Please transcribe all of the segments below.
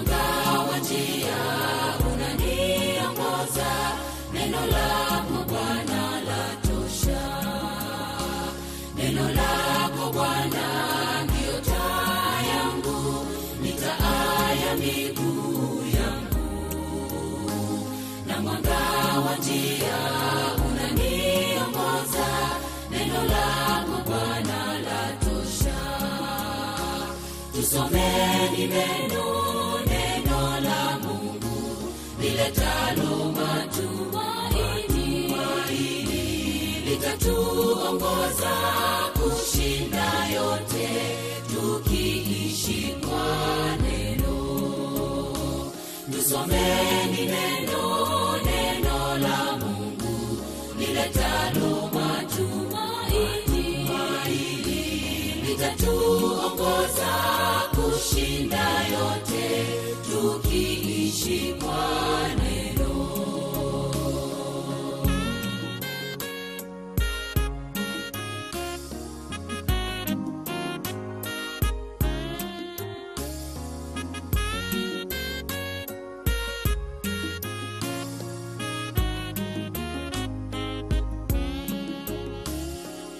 mwanga wa njia unaniongoza neno lako bwana latosha. Neno lako bwana ndiyo taa yangu. Ni taa ya miguu yangu. Na mwanga wa njia unaniongoza neno lako bwana latosha. Tusomeni neno la mungu liletalo matumaini litatuongoza kushinda yote tukiishi kwa neno. Tusomeni neno neno la mungu liletalo matumaini litatuongoza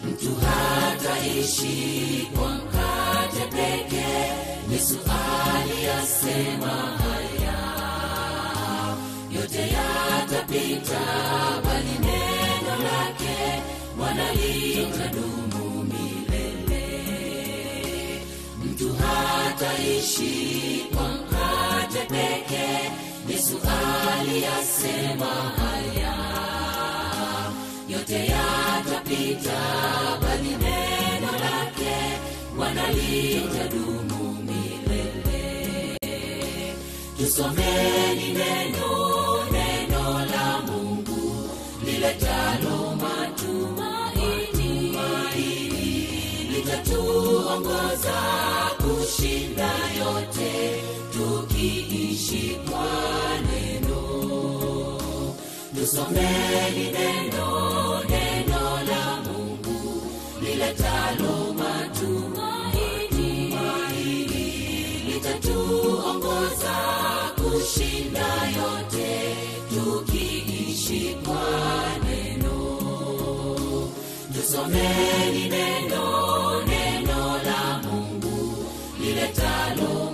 mtu hataishi kwa mkate peke yesu aliyasema haya bwana litadumu milele. Mtu hataishi kwa mkate peke yesu aliyasema haya. Yote yatapita bali neno lake. Bwana litadumu milele. Tusomeni neno litatuongoza kushinda yote tukiishi kwa neno. Tusomeni neno neno la mungu liletalo matumaini. Litatuongoza kushinda yote tukiishi kwa neno. Tusomeni neno mungu liletalo